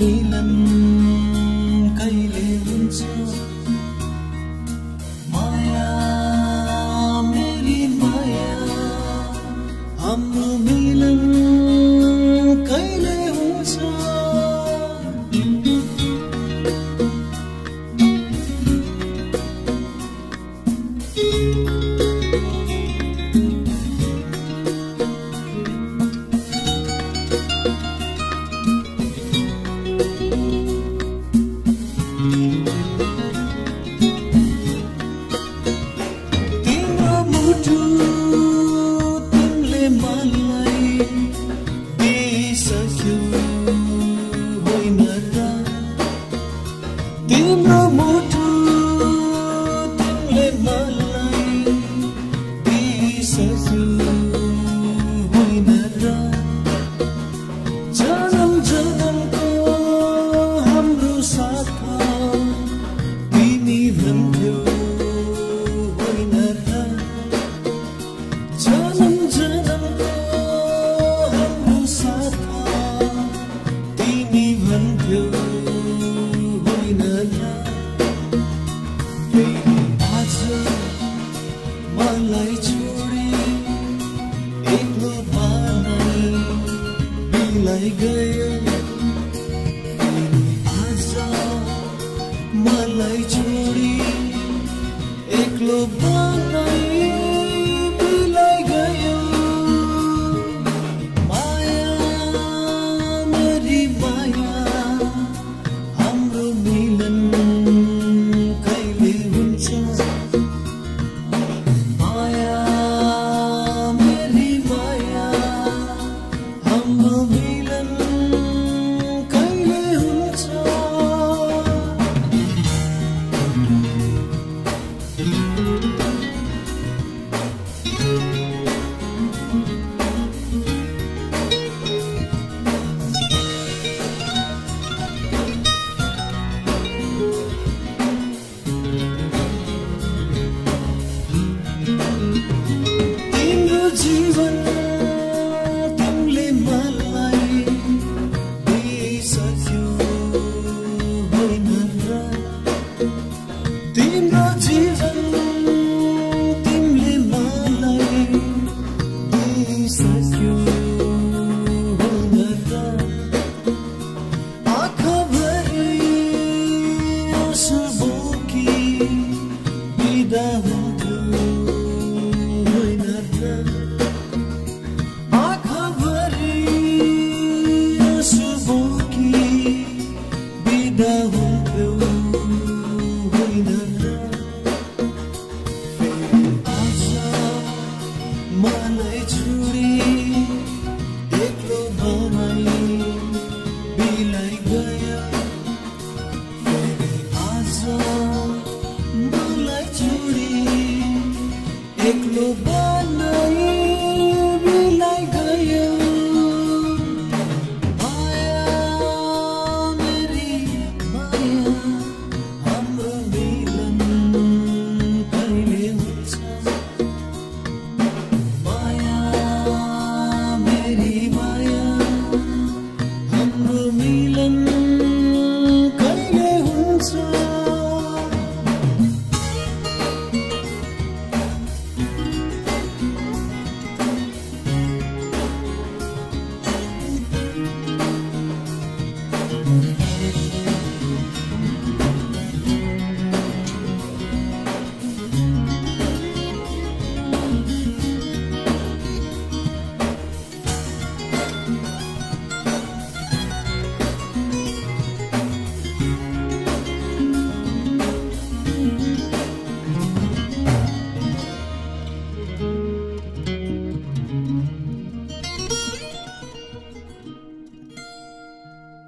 need Tim Ramut. फेरि 几分